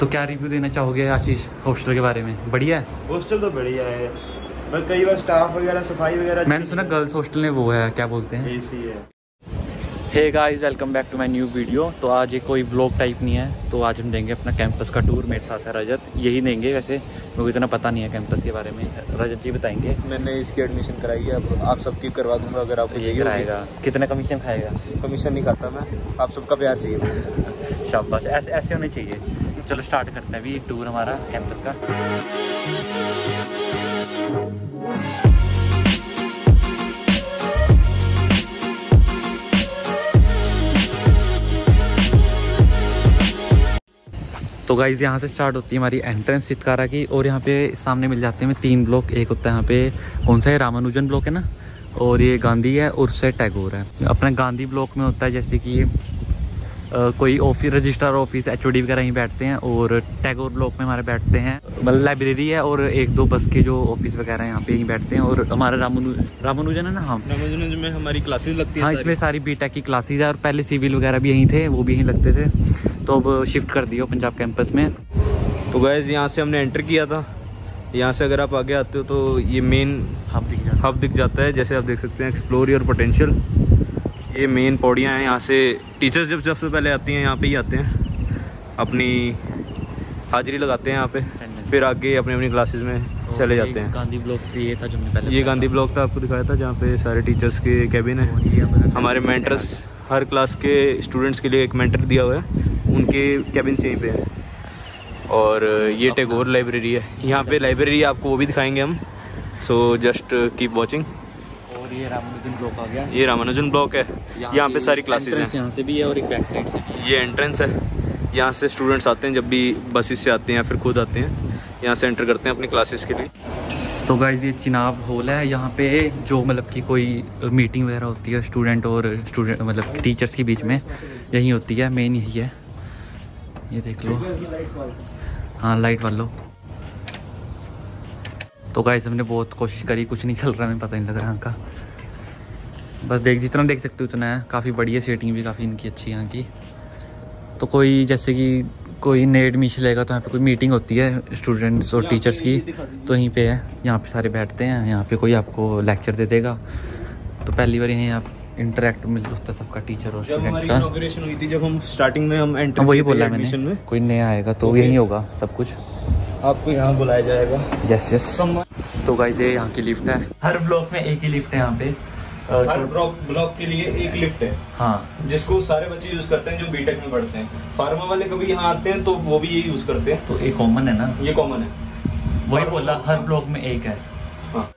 तो क्या रिव्यू देना चाहोगे आशीष हॉस्टल के बारे में? बढ़िया है? हॉस्टल तो बढ़िया है। बस कई बार स्टाफ वगैरह सफ़ाई वगैरह मैंने सुना गर्ल्स हॉस्टल में वो है क्या बोलते हैं? एसी है। Hey guys welcome back to my new video तो आज ये कोई ब्लॉग टाइप नहीं है तो आज हम देंगे अपना कैंपस का टूर मेरे साथ है रजत। यही देंगे वैसे मेरे को इतना पता नहीं है कैंपस के बारे में। रजत जी बताएँगे। मैंने इसकी एडमिशन कराई है अब आप सबकी करवा दूँगा अगर आपको ये कराएगा। कितना कमीशन खाएगा? कमीशन नहीं खाता मैं आप सबका प्यार चाहिए बस। शाबाश ऐसे ऐसे होने चाहिए। चलो स्टार्ट करते हैं अभी टूर हमारा कैंपस का। तो गाइज़ यहाँ से स्टार्ट होती है हमारी एंट्रेंस चितकारा की और यहाँ पे सामने मिल जाते हैं तीन ब्लॉक एक होता है यहाँ पे, कौन सा है? रामानुजन ब्लॉक है ना? और ये गांधी है और उससे टैगोर है। अपना गांधी ब्लॉक में होता है जैसे कि कोई ऑफ़िस रजिस्ट्रार ऑफ़िस एचओडी वगैरह यहीं बैठते हैं और टैगोर ब्लॉक में हमारे बैठते हैं। मतलब लाइब्रेरी है और एक दो बस के जो ऑफ़िस वगैरह यहाँ पे यहीं बैठते हैं। और हमारा रामानु रामानुजन है ना हाँ। रामानुजन में हमारी क्लासेज लगती है हाँ इसमें सारी बीटेक की क्लासेज है और पहले सिविल वगैरह भी यहीं थे वो भी यहीं लगते थे। तो अब शिफ्ट कर दिया पंजाब कैंपस में। तो गैस यहाँ से हमने एंटर किया था। यहाँ से अगर आप आगे आते हो तो ये मेन हब दिख जाता है। जैसे आप देख सकते हैं एक्सप्लोर योर पोटेंशियल ये मेन पौड़ियाँ हैं यहाँ से टीचर्स जब सबसे पहले आती हैं यहाँ पे ही आते हैं। अपनी हाजिरी लगाते हैं यहाँ पे फिर आगे अपनी अपनी क्लासेस में चले जाते हैं। गांधी ब्लॉक से ये था जो हमने पहले ये गांधी ब्लॉक था आपको दिखाया था जहाँ पे सारे टीचर्स के कैबिन है। हमारे मेंटर्स हर क्लास के स्टूडेंट्स के लिए एक मेंटर दिया हुआ है। उनके कैबिन से यहीं पे है। और ये टेगोर लाइब्रेरी है। यहाँ पे लाइब्रेरी आपको वो भी दिखाएँगे हम। सो जस्ट कीप वॉचिंग और ये रामानुजन ब्लॉक आ गया। ये रामानुजन ब्लॉक है। यहाँ पे सारी क्लासेस हैं। यहाँ से भी है और एक बैक साइड से भी ये एंट्रेंस है। यहाँ से स्टूडेंट्स आते हैं जब भी बसेस से आते हैं या फिर खुद आते हैं। यहाँ से एंटर करते हैं अपनी क्लासेस के लिए। तो गाइज़ ये चिनाब हॉल है। यहाँ पे जो मतलब कि कोई मीटिंग वगैरह होती है स्टूडेंट और स्टूडेंट मतलब टीचर्स के बीच में यही होती है। मेन यही है। ये देख लो। हाँ लाइट वालो। तो गाइज़ हमने बहुत कोशिश करी कुछ नहीं चल रहा हमें पता नहीं लग रहा का बस देख जितना देख सकते हो उतना है। काफ़ी बढ़िया सेटिंग भी काफ़ी इनकी अच्छी है यहाँ की। तो कोई जैसे कि कोई नए एडमिशन लेगा तो यहाँ पे कोई मीटिंग होती है स्टूडेंट्स और टीचर्स की। तो यहीं पे है यहाँ पे सारे बैठते हैं यहाँ पे कोई आपको लेक्चर दे देगा। तो पहली बार यहीं आप इंटरेक्ट मिल होता है सबका टीचर और स्टूडेंट्स का। हुई थी जब हम स्टार्टिंग में हम एंटर हाँ, वही बोला है मैंने। कोई नया आएगा तो तो यहीं होगा सब कुछ। आपको यहाँ बुलाया जाएगा। यस यस तो गाइज़ ये यहाँ की लिफ्ट है। हर ब्लॉक में एक ही लिफ्ट है यहाँ पे। हर ब्लॉक ब्लॉक के लिए एक लिफ्ट है। हाँ। जिसको सारे बच्चे यूज़ करते हैं जो बीटेक में पढ़ते हैं। फार्मा वाले कभी यहाँ आते हैं तो वो भी ये यूज़ करते हैं। तो ये कॉमन है ना? ये कॉमन है। वही बोला हर ब्लॉक में एक है। हाँ।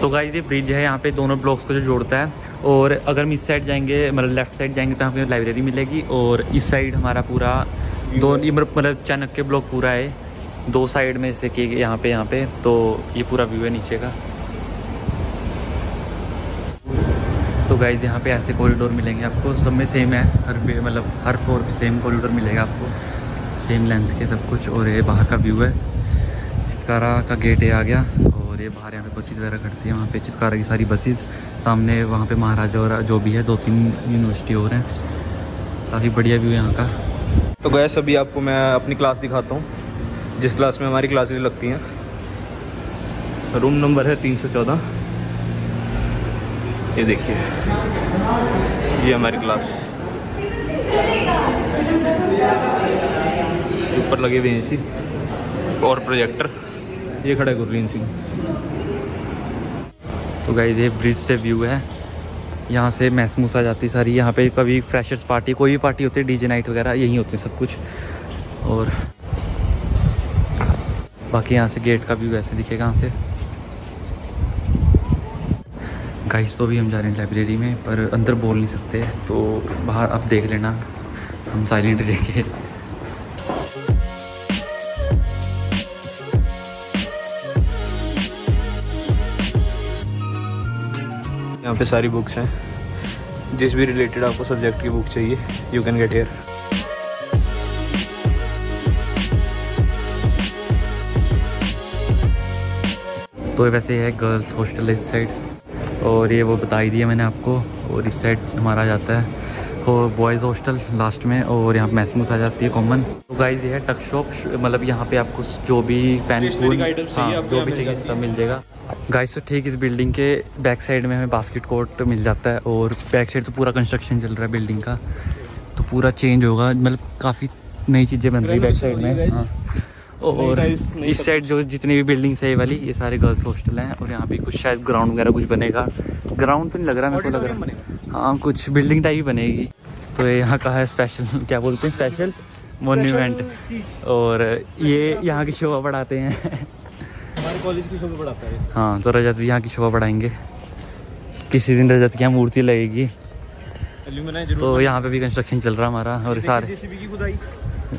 तो गाइस ये ब्रिज है यहाँ पे दोनों ब्लॉक्स को जो जोड़ता है। और अगर हम इस साइड जाएँगे मतलब लेफ़्ट साइड जाएँगे तो यहाँ पे लाइब्रेरी मिलेगी। और इस साइड हमारा पूरा दो मतलब मतलब चाणक्य ब्लॉक पूरा है। दो साइड में जैसे कि यहाँ पे यहाँ पे तो ये पूरा व्यू है नीचे का। तो गाइज़ यहाँ पे ऐसे कॉरिडोर मिलेंगे आपको, सब में सेम है, हर मतलब हर फ्लोर पे सेम कॉरिडोर मिलेगा आपको। सेम लेंथ के सब कुछ, और ये बाहर का व्यू है। चितकारा का गेट ये आ गया, और ये बाहर यहाँ पे बसेस वगैरह खड़ती है, वहाँ पे चितकारा की सारी बसेस सामने वहाँ पे महाराजा और जो भी है, दो तीन यूनिवर्सिटी और हैं। काफ़ी बढ़िया व्यू है यहाँ का। तो गैस अभी आपको मैं अपनी क्लास दिखाता हूँ। जिस क्लास में हमारी क्लासेस लगती हैं। रूम नंबर है तीन सौ चौदह। ये देखिए। ये हमारी क्लास ऊपर लगे हुए हैं और प्रोजेक्टर ये खड़ा है गुरलीन सिंह। तो गाइज़ ये ब्रिज से व्यू है। यहाँ से महसूस आ जाती सारी। यहाँ पे कभी फ्रेशर्स पार्टी कोई भी पार्टी होती है डीजे नाइट वगैरह, यहीं होती है सब कुछ। और बाकी यहाँ से गेट का व्यू ऐसे दिखेगा यहाँ से। गाइस तो भी हम जा रहे हैं लाइब्रेरी में, पर अंदर बोल नहीं सकते तो बाहर आप देख लेना, हम साइलेंट रहेंगे। यहाँ पे सारी बुक्स हैं। जिस भी रिलेटेड आपको सब्जेक्ट की बुक चाहिए यू कैन गेट हेयर तो वैसे है गर्ल्स हॉस्टल इस साइड। और ये वो बता ही दिया मैंने आपको। और इस साइड हमारा जाता है और बॉयज़ हॉस्टल लास्ट में। और यहाँ मैस मूस आ जाती है कॉमन तो गाइज़ ये है टक शॉप मतलब यहाँ पे आपको जो भी पेन हाँ, जो भी चाहिए सब मिल जाएगा। गाइस तो ठीक इस बिल्डिंग के बैक साइड में हमें बास्केट कोर्ट मिल जाता है। और बैक साइड तो पूरा कंस्ट्रक्शन चल रहा है बिल्डिंग का। तो पूरा चेंज होगा। मतलब काफ़ी नई चीज़ें बन रही है बैक साइड में हाँ। और इस साइड जो जितनी भी बिल्डिंग्स है ये वाली ये सारे गर्ल्स हॉस्टल हैं और यहाँ पे कुछ शायद ग्राउंड वगैरह कुछ बनेगा। ग्राउंड तो नहीं लग रहा मेरे को लग रहा। है हाँ कुछ बिल्डिंग टाइप ही बनेगी। तो ये यहाँ का है स्पेशल क्या बोलते हैं? स्पेशल मोन्यूमेंट और ये यहाँ की शोभा बढ़ाते हैं। हमारे कॉलेज की शोभा बढ़ाता है। हाँ तो रजत भी यहाँ की शोभा बढ़ाएँगे। किसी दिन रजत की यहाँ मूर्ति लगेगी। तो यहाँ पे भी कंस्ट्रक्शन चल रहा हमारा और सारे की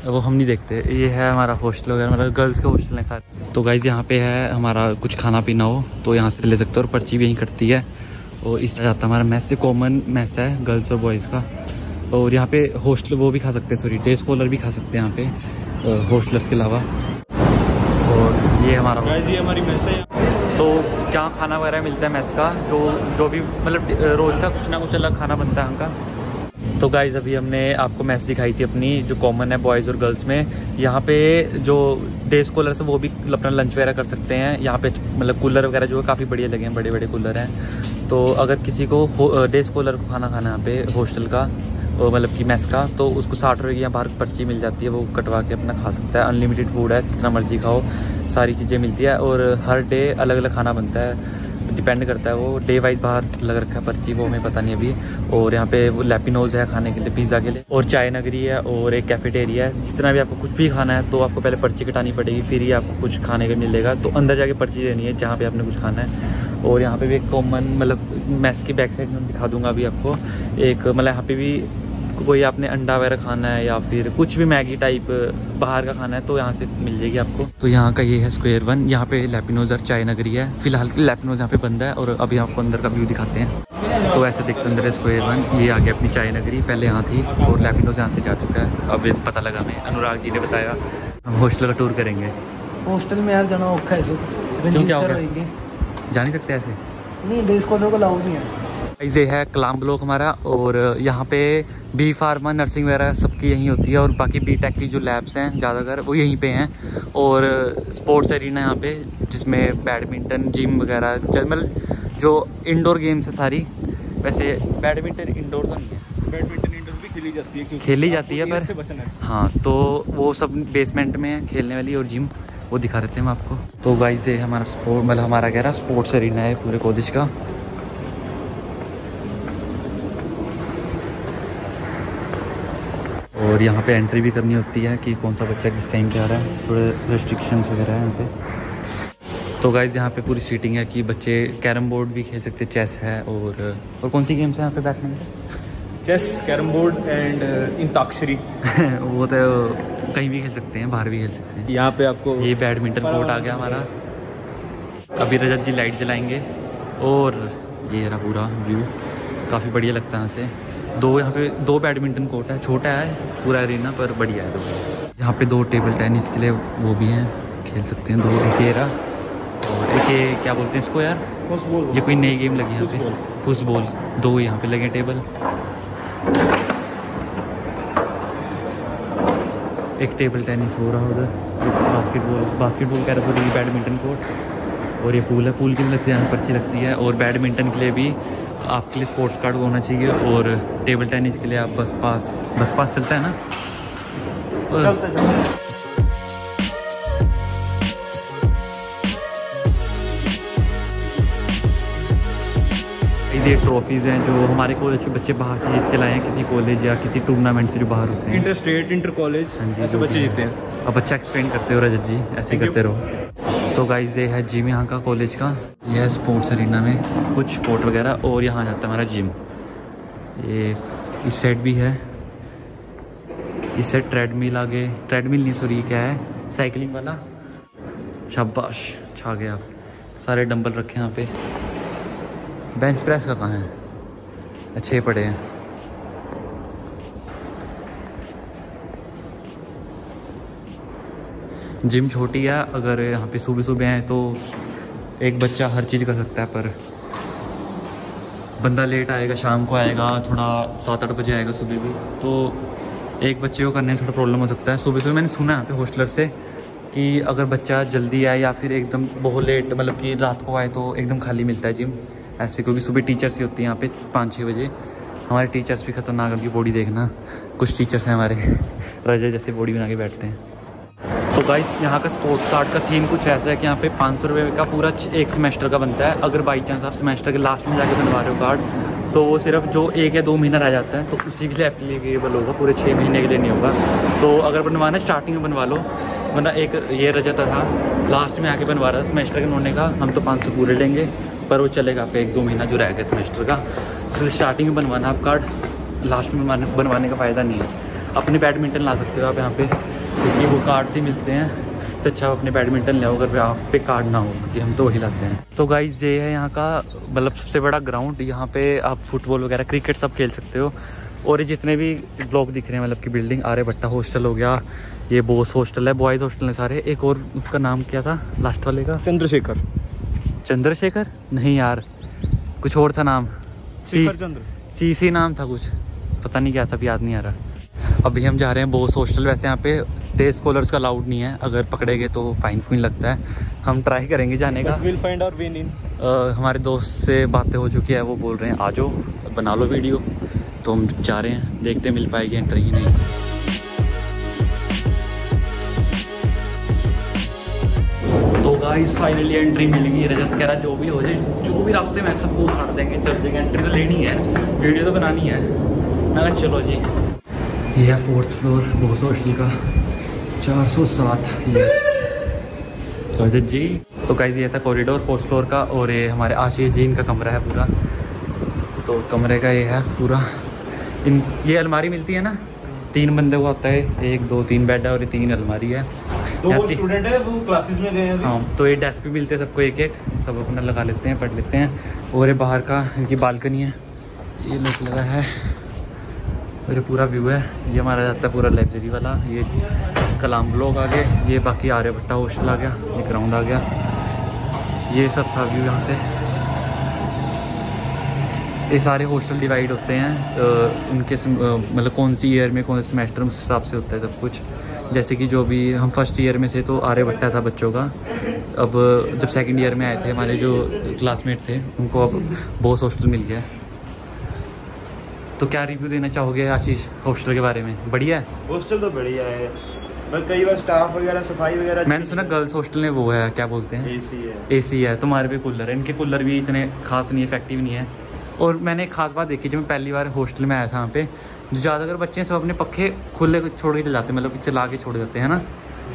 वो हम नहीं देखते। ये है हमारा हॉस्टल वगैरह मतलब गर्ल्स के हॉस्टल हैं सारे। तो गाइज़ यहाँ पे है हमारा कुछ खाना पीना हो तो यहाँ से ले सकते हो और पर्ची भी यहीं कटती है। और इस तरह जाता है हमारा मैस से कॉमन मैस है गर्ल्स और बॉयज़ का। और यहाँ पे हॉस्टल वो भी खा सकते हैं सॉरी डे स्कॉलर भी खा सकते हैं यहाँ पे हॉस्टल्स के अलावा। और ये हमारा गाइस ये हमारी मेस है तो क्या खाना वगैरह मिलता है मैस का? जो जो भी मतलब रोज़ का कुछ ना कुछ अलग खाना बनता है उनका। तो गाइज़ अभी हमने आपको मैस दिखाई थी अपनी, जो कॉमन है बॉयज़ और गर्ल्स में। यहाँ पे जो डे स्कॉलर्स है, वो भी अपना लंच वगैरह कर सकते हैं। यहाँ पे मतलब कूलर वगैरह जो है, काफ़ी बढ़िया लगे हैं बड़े बड़े कूलर हैं। तो अगर किसी को डे स्कॉलर को खाना खाना यहाँ पे हॉस्टल का मतलब कि मैस का तो उसको साठ रुपये की यहाँ बाहर पर्ची मिल जाती है, वो कटवा के अपना खा सकता है। अनलिमिटेड फ़ूड है, जितना मर्ज़ी खाओ, सारी चीज़ें मिलती है। और हर डे अलग अलग खाना बनता है। डिपेंड करता है, वो डे वाइज बाहर लग रखा है पर्ची, वो हमें पता नहीं अभी। और यहाँ पे वो लेपिनोज है खाने के लिए पिज़्ज़ा के लिए। और चाय नगरी है, और एक कैफेटेरिया है। जितना भी आपको कुछ भी खाना है तो आपको पहले पर्ची कटानी पड़ेगी, फिर ही आपको कुछ खाने का मिलेगा। तो अंदर जाके पर्ची देनी है, जहाँ पे आपने कुछ खाना है। और यहाँ पे भी एक कॉमन मतलब मैस की बैक साइड में दिखा दूँगा अभी आपको। एक मतलब यहाँ पे भी कोई आपने अंडा वगैरह खाना है या फिर कुछ भी मैगी टाइप बाहर का खाना है तो यहाँ से मिल जाएगी आपको। तो यहाँ का ये है स्क्वायर वन यहाँ पे लेपिनोज और चाय नगरी है। फ़िलहाल लेपिनोज यहाँ पे बंद है और अभी आपको अंदर का व्यू दिखाते हैं। तो ऐसे देखते अंदर है स्क्वायर वन ये आ गया अपनी चाय नगरी पहले यहाँ थी और लेपिनोज यहाँ से जा चुका है। अब पता लगा हमें। अनुराग जी ने बताया हम हॉस्टल का टूर करेंगे। हॉस्टल में यार जाना औखा है क्यों क्या जा नहीं सकते ऐसे? नहीं डे स्कॉलर को अलाउड नहीं है। ये है कलाम ब्लॉक हमारा और यहाँ पे बी फार्मा नर्सिंग वगैरह सबकी यहीं होती है और बाकी बी टेक की जो लैब्स हैं ज़्यादातर वो यहीं पे हैं। और स्पोर्ट्स एरिना यहाँ पे जिसमें बैडमिंटन जिम वगैरह मतलब जो इंडोर गेम्स है सारी वैसे बैडमिंटन इंडोर तो नहीं है। बैडमिंटन इंडोर भी खेली जाती है खेली जाती है पर है। तो वो सब बेसमेंट में है खेलने वाली और जिम वो दिखा देते हैं हम आपको। तो गाइस ये हमारा स्पोर्ट मतलब हमारा कह रहा स्पोर्ट्स एरिना है पूरे कॉलेज का। और यहाँ पे एंट्री भी करनी होती है कि कौन सा बच्चा किस टाइम पे आ रहा है थोड़े रेस्ट्रिक्शंस वगैरह हैं यहाँ पे। तो गाइज़ यहाँ पे पूरी सीटिंग है कि बच्चे कैरम बोर्ड भी खेल सकते चेस है और और कौन सी गेम्स है यहाँ पे बैठने के chess carrom board and antakshari वो तो कहीं भी खेल सकते हैं बाहर भी खेल सकते हैं। यहाँ पे आपको ये बैडमिंटन कोर्ट आ गया हमारा। अभी रजत जी लाइट जलाएँगे और ये रहा पूरा व्यू काफ़ी बढ़िया लगता है यहाँ से। दो यहाँ पे दो बैडमिंटन कोर्ट है छोटा है पूरा एरिना पर बढ़िया है दो। यहाँ पे दो टेबल टेनिस के लिए वो भी हैं खेल सकते हैं दो एक रहा और एक ये क्या बोलते हैं इसको यार? ये कोई नई गेम लगी है यहाँ पे। फुटबॉल दो यहाँ पे लगे टेबल एक टेबल टेनिस हो रहा है उधर बास्केटबॉल बास्केटबॉल कह रहा सॉरी बैडमिंटन कोर्ट और ये पूल है पूल के लिए से यहाँ पर्ची लगती है और बैडमिंटन के लिए भी आपके लिए स्पोर्ट्स कार्ड होना चाहिए और टेबल टेनिस के लिए आप बस पास बस पास चलता है ना? ये ट्रॉफीज़ हैं जो हमारे कॉलेज के बच्चे बाहर से जीत के लाए हैं किसी कॉलेज या किसी टूर्नामेंट से जो बाहर होते हैं। इंटर स्टेट इंटर कॉलेज ऐसे बच्चे जीते हैं। अब अच्छा एक्सप्लेन करते हो रजत जी ऐसे करते रहो। तो गाइज़ ये है जिम यहाँ का कॉलेज का। यह है स्पोर्ट्स अरीना में कुछ स्पोर्ट वगैरह और यहाँ जाता है हमारा जिम ये इस साइड भी है। इस साइड ट्रेडमिल आगे। ट्रेडमिल नहीं सॉरी क्या है? साइकिलिंग वाला। शाबाश, छा गया। सारे डंबल रखे यहाँ पे। बेंच प्रेस का है? अच्छे पड़े हैं। जिम छोटी है, अगर यहाँ पे सुबह सुबह हैं तो एक बच्चा हर चीज़ कर सकता है, पर बंदा लेट आएगा, शाम को आएगा, थोड़ा सात आठ बजे आएगा सुबह भी तो एक बच्चे को करने में थोड़ा प्रॉब्लम हो सकता है। सुबह सुबह मैंने सुना यहाँ पे हॉस्टलर से कि अगर बच्चा जल्दी आए या फिर एकदम बहुत लेट मतलब कि रात को आए तो एकदम खाली मिलता है जिम ऐसे क्योंकि सुबह टीचर्स ही होती है यहाँ पे पाँच छः बजे। हमारे टीचर्स भी खतरनाक उनकी बॉडी देखना। कुछ टीचर्स हैं हमारे, रजा जैसे बॉडी बना के बैठते हैं। गाइस यहाँ का स्पोर्ट्स कार्ड का सीन कुछ ऐसा है कि यहाँ पे पाँच सौ रुपये का पूरा एक सेमेस्टर का बनता है। अगर बाई चांस आप सेमेस्टर के लास्ट में जाके बनवा रहे हो कार्ड तो वो सिर्फ़ जो एक या दो महीना रह जाता है तो उसी के लिए एप्लीकेबल होगा, पूरे छः महीने के लिए नहीं होगा। तो अगर बनवाना स्टार्टिंग में बनवा लो। वरना एक ये रजता था लास्ट में आके बनवा रहा सेमेस्टर के नोने का, हम तो पाँच सौ पूरे लेंगे, पर वो चलेगा आप एक दो महीना जो रह गया सेमेस्टर का। इसलिए स्टार्टिंग में बनवाना आप कार्ड लास्ट में बनवाने का फ़ायदा नहीं है। अपने बैडमिंटन ला सकते हो आप यहाँ पे। क्योंकि वो कार्ड से मिलते हैं। इससे अच्छा अपने बैडमिंटन ले अगर आप पे कार्ड ना हो क्योंकि हम तो वही लाते हैं। तो गाइज़ ये है यहाँ का मतलब सबसे बड़ा ग्राउंड यहाँ पे आप फुटबॉल वगैरह क्रिकेट सब खेल सकते हो। और ये जितने भी ब्लॉक दिख रहे हैं मतलब कि बिल्डिंग आर्य भट्टा हॉस्टल हो गया ये बोस हॉस्टल है बॉयज़ हॉस्टल है सारे। एक और उसका नाम क्या था? लास्ट वाले का? चंद्रशेखर। चंद्रशेखर? नहीं यार कुछ और था नाम। सी सी सी नाम था कुछ। पता नहीं क्या था अभी याद नहीं आ रहा। अभी हम जा रहे हैं बोस हॉस्टल वैसे यहाँ पे डे स्कॉलर्स का अलाउड नहीं है। अगर पकड़ेंगे तो फाइन फाइन लगता है। हम ट्राई करेंगे जाने का। Will find our win in हमारे दोस्त से बातें हो चुकी है वो बोल रहे हैं आ जाओ बना लो वीडियो तो हम जा रहे हैं देखते मिल पाएगी एंट्री ही नहीं। तो गाइस फाइनली एंट्री मिल गई। रजत कह रहा जो भी हो जाए जो भी रास्ते में सबको उखाड़ देंगे। चल देंगे एंट्री तो लेनी है। वीडियो तो बनानी है। मैं चलो जी। ये है फोर्थ फ्लोर बोस हॉस्टल का। 407 ये। रजत जी तो गाइस ये था कॉरिडोर फोर्थ फ्लोर का और ये हमारे आशीष जी इनका कमरा है पूरा। तो कमरे का ये है पूरा। इन ये अलमारी मिलती है ना? तीन बंदे को होता है एक दो तीन बेड है और ये तीन अलमारी है। दो स्टूडेंट है वो क्लासेस में गए हैं हाँ तो ये डेस्क भी मिलते हैं सबको एक एक सब अपना लगा लेते हैं पढ़ लेते हैं। और ये बाहर का इनकी बालकनी है। ये लुक लगा है और ये पूरा व्यू है। ये हमारा जाता है पूरा लाइब्रेरी वाला ये कलाम ब्लॉक आ गए। ये बाकी आर्य भट्टा हॉस्टल आ गया, ये ग्राउंड आ गया। ये सब था व्यू यहाँ से। ये सारे हॉस्टल डिवाइड होते हैं। उनके मतलब कौन सी ईयर में, कौन से सेमेस्टर उस हिसाब से होता है सब कुछ। जैसे कि जो भी हम फ़र्स्ट ईयर में थे तो आर्य भट्टा था बच्चों का। अब जब सेकंड ईयर में आए थे, हमारे जो क्लासमेट थे, उनको अब बोस हॉस्टल मिल गया। तो क्या रिव्यू देना चाहोगे आशीष हॉस्टल के बारे में? बढ़िया है? हॉस्टल तो बढ़िया है। कई बार स्टाफ वगैरह सफ़ाई वगैरह मैंने सुना गर्ल्स हॉस्टल में वो है क्या बोलते हैं? एसी है। एसी है तुम्हारे भी कूलर है। इनके कूलर भी इतने खास नहीं इफ़ेक्टिव नहीं है। और मैंने एक खास बात देखी जब मैं पहली बार हॉस्टल में आया था वहाँ पे जो ज़्यादातर बच्चे सब अपने पखे खुले छोड़ के चलाते मतलब चला के छोड़ देते हैं ना?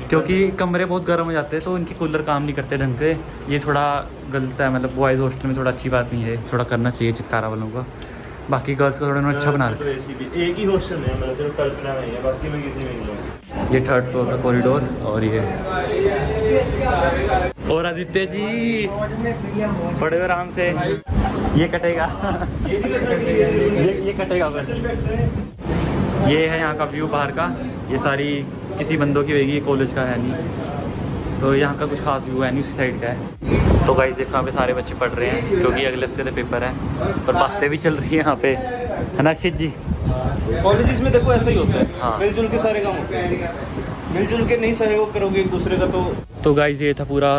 क्योंकि कमरे बहुत गर्म हो जाते हैं तो इनकी कूलर काम नहीं करते ढंग से। ये थोड़ा गलत है मतलब बॉयज़ हॉस्टल में थोड़ा अच्छी बात नहीं है थोड़ा करना चाहिए चित्कारा वालों का। बाकी गर्ल्स का थोड़ा उन्होंने अच्छा बना रखा तो एक ही हॉस्टल है मतलब सिर्फ़ कल्पना में ही है बाकी में किसी में नहीं है। ये थर्ड फ्लोर का कॉरिडोर और ये। और आदित्य जी बड़े आराम से। ये कटेगा। ये ये कटेगा बस। ये है यहाँ का व्यू बाहर का। ये सारी किसी बंदों की होगी कॉलेज का है नहीं। तो यहाँ का कुछ खास व्यू है नहीं उसी साइड का है। तो गाइस देखो यहाँ पे सारे बच्चे पढ़ रहे हैं क्योंकि अगले हफ़्ते से पेपर है पर बातें भी चल रही हैं यहाँ पे। है ना अक्षित जी? कॉलेजेस में देखो ऐसा ही होता है। हाँ। मिलजुल के सारे काम होते हैं। मिलजुल के नहीं सहयोग करोगे एक दूसरे का तो तो गाइज़ ये था पूरा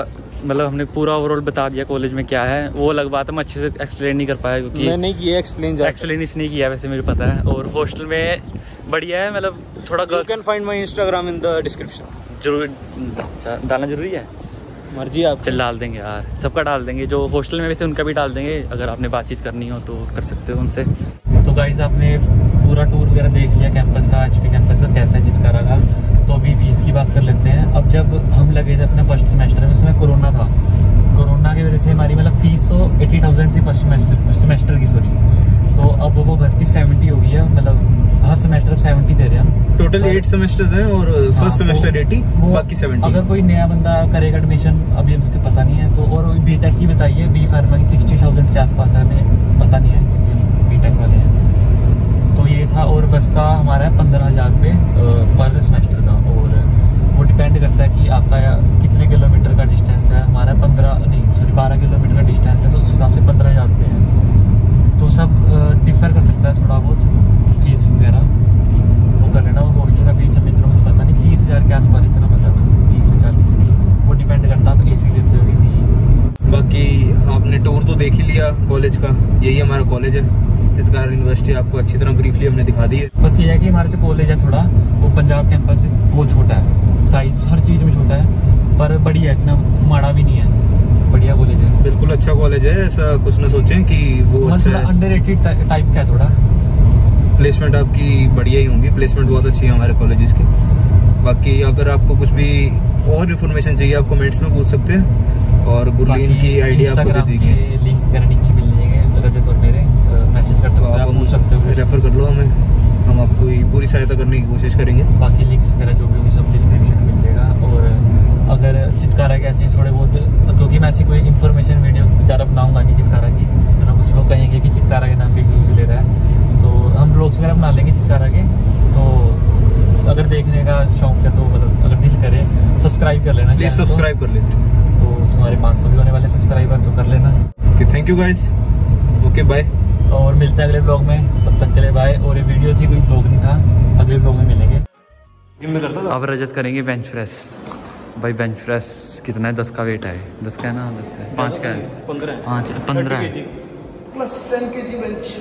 मतलब हमने पूरा ओवरऑल बता दिया कॉलेज में क्या है। वो अलग बात है मैं अच्छे से एक्सप्लेन नहीं कर पाया क्योंकि मैंने किया एक्सप्लेन एक्सप्लेन इसने किया वैसे मुझे पता है। और हॉस्टल में बढ़िया है मतलब थोड़ा you girls can find my Instagram in the description ज़रूर डालना ज़रूरी है? मर्ज़ी आप चल, डाल देंगे यार। सबका डाल देंगे। जो हॉस्टल में वैसे उनका भी डाल देंगे। अगर आपने बातचीत करनी हो तो कर सकते हो उनसे। तो गाइज़ आपने पूरा टूर वगैरह देख लिया कैंपस का एच कैंपस का, कैसा चितकारा का तो अभी फ़ीस की बात कर लेते हैं। अब जब हम लगे थे अपने फ़र्स्ट सेमेस्टर में, उसमें कोरोना था। कोरोना की वजह से हमारी मतलब फ़ीस तो एटी थाउज़ेंड थी फ़र्स्ट सेमेस्टर की सॉरी तो अब वो घर की सेवेंटी हो गई है मतलब हर सेमेस्टर सेवेंटी दे रहे हैं। टोटल एट सेमेस्टर्स हैं और हाँ, फ़र्स्ट सेमेस्टर तो एटी बाकी सेवेंटी अगर कोई नया बंदा करेगा एडमिशन अभी उसके पता नहीं है तो और बी टेक की बताइए बी फार्मा की सिक्सटी थाउज़ेंड के आसपास है हमें पता नहीं है क्योंकि बी टेक वाले हैं तो ये था और बस का हमारा है पंद्रह हज़ार रुपये पर सेमेस्टर का और वो डिपेंड करता है कि आपका कितने किलोमीटर का डिस्टेंस है हमारा पंद्रह नहीं सॉरी बारह किलोमीटर का डिस्टेंस है तो उस हिसाब से पंद्रह हज़ार रुपये है तो सब डिफर कर सकता है थोड़ा बहुत फ़ीस वगैरह वो कर लेना वो हॉस्टल का फ़ीस हमें इतना कुछ पता नहीं तीस हज़ार के आसपास इतना पता है बस तीस से चालीस वो डिपेंड करता है आप ए सी लेते हो कि नहीं बाकी आपने टूर तो देख ही लिया कॉलेज का हमारा कॉलेज है। चित्रकार यूनिवर्सिटी आपको अच्छी तरह ब्रीफली हमने दिखा दी है। बस ये है कि हमारा जो कॉलेज है थोड़ा वो पंजाब कैंपस से बहुत छोटा है। साइज़ हर चीज़ में छोटा है पर बढ़िया है इतना माड़ा भी नहीं है। बढ़िया कॉलेज है। बिल्कुल अच्छा कॉलेज है ऐसा कुछ ना सोचें कि वो अच्छा अंडर टाइप का है थोड़ा। प्लेसमेंट आपकी बढ़िया ही होंगी प्लेसमेंट बहुत अच्छी है हमारे कॉलेज की। बाकी अगर आपको कुछ भी और इन्फॉर्मेशन चाहिए आप कमेंट्स में पूछ सकते हैं। और गुरलीन की आइडिया आपको दे Instagram दी के लिंक वगैरह नीचे मिल जाएँगे रजत और मेरे मैसेज कर सकते हो आप पूछ सकते हो रेफर कर लो हमें हम पूरी सहायता करने की कोशिश करेंगे। बाकी लिंक्स वगैरह जो भी होंगे सब डिस्क्रिप्शन में मिल जाएगा और अगर चितकारा के ऐसे थोड़े बहुत तो क्योंकि मैं ऐसी कोई इन्फॉर्मेशन वीडियो ज़्यादा बनाऊँगा नहीं चितकारा की है ना कुछ लोग कहेंगे कि चितकारा के नाम पर व्यूज़ ले रहा है। तो हम ब्लॉग्स वगैरह बना लेंगे चितकारा के। तो अगर देखने का शौक है तो मतलब अगर दिल करे सब्सक्राइब कर लेना प्लीज़ सब्सक्राइब कर लेते तो तुम्हारे पाँच सौ भी होने वाले सब्सक्राइबर तो कर लेना। Okay thank you guys okay bye और मिलते हैं अगले ब्लॉग में। तब तक के लिए बाय और ये वीडियो थी कोई ब्लॉग नहीं था। अगले ब्लॉग में मिलेंगे। जिम में करता था। अब रजत करेंगे बेंच प्रेस भाई बेंच प्रेस कितना है? दस का वेट है। दस का है ना? दस का पाँच का है। पंद्रह पाँच पंद्रह है। Plus ten K G bench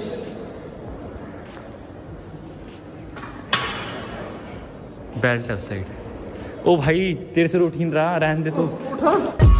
belt उस साइड ओ भाई तेरे से रूटीन रहा। रहने दे तो। उठा।